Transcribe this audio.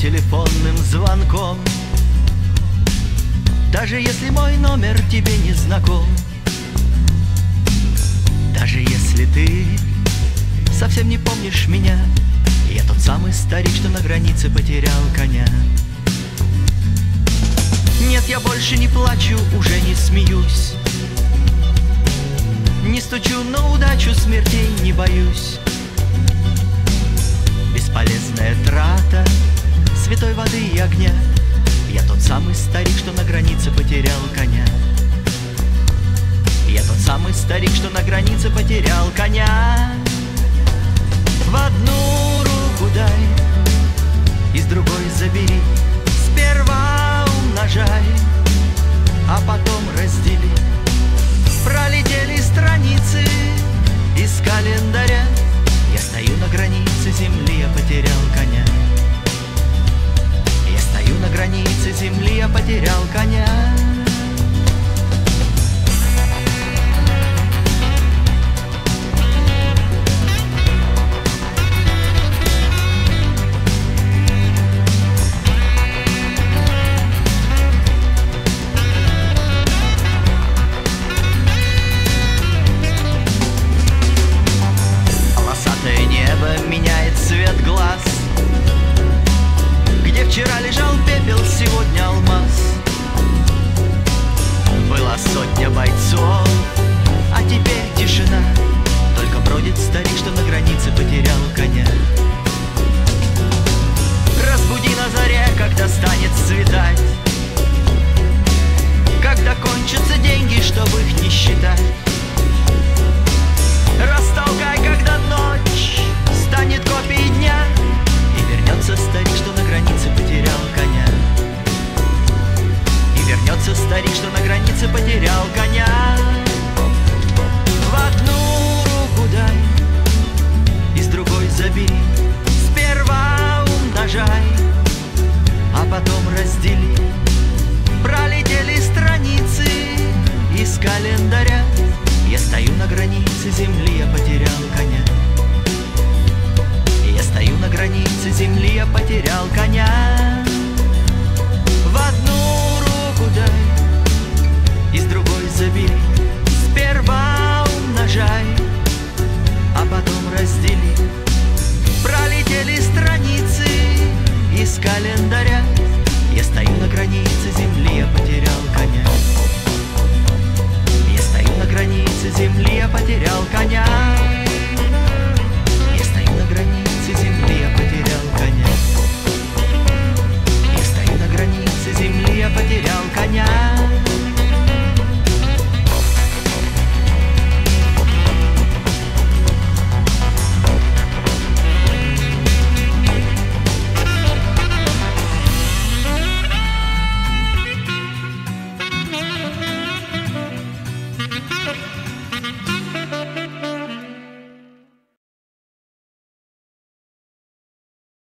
телефонным звонком. Даже если мой номер тебе не знаком. Даже если ты совсем не помнишь меня Я тот самый старик, что на границе потерял коня. Нет, я больше не плачу, уже не смеюсь. Не стучу на удачу, смертей не боюсь. Святой воды и огня. Я тот самый старик, что на границе потерял коня. Я тот самый старик, что на границе потерял коня потерял коня. Меняет цвет глаз. Где вчера лежал пепел, сегодня светать Когда кончатся деньги, чтобы их не считать. Растолкай, когда ночь станет копией дня. И вернется старик, что на границе потерял коня. И вернется старик, что на границе потерял коня границе земли я потерял коня. Я стою на границе земли, я потерял коня. В одну руку дай, из другой забери. Сперва умножай, а потом раздели. Пролетели страницы из календаря. Я стою на границе земли, я потерял коня. Я стою на границе земли.